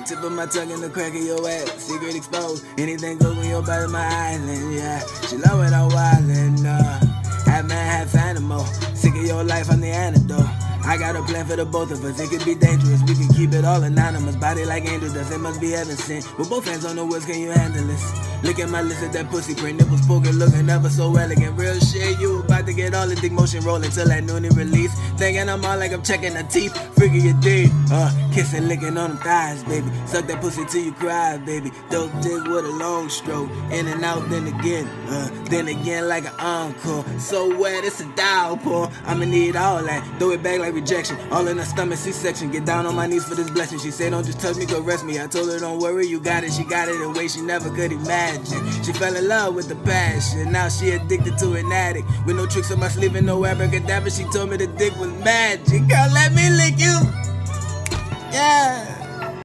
the tip of my tongue and the crack of your ass. Secret exposed. Anything goes when you're by my island, yeah. She love it I'm wildin', uh. Half man, half animal. Sick of your life, I'm the antidote. I got a plan for the both of us. It could be dangerous. We can keep it all anonymous. Body like angels does. It must be heaven sent. With both hands on the wheels, can you handle this? Look at my list of that pussy print. Was spoken, looking ever so elegant. Real shit, you about to get all the dick motion rolling till that noonie release. Thinking I'm all like I'm checking the teeth. Freaking your dick. Uh, kissing, licking on them thighs, baby. Suck that pussy till you cry, baby. Dope dick with a long stroke. In and out, then again. Uh, then again like an encore. So wet, it's a downpour. I'ma need all that. Throw it back like rejection. All in her stomach, C-section. Get down on my knees for this blessing. She said, don't just touch me, caress me. I told her, don't worry, you got it. She got it in ways she never could imagine. She fell in love with the passion. Now she addicted to an addict. With no tricks on my sleeve and no abracadabra. She told me the dick was magic. Girl, let me lick you.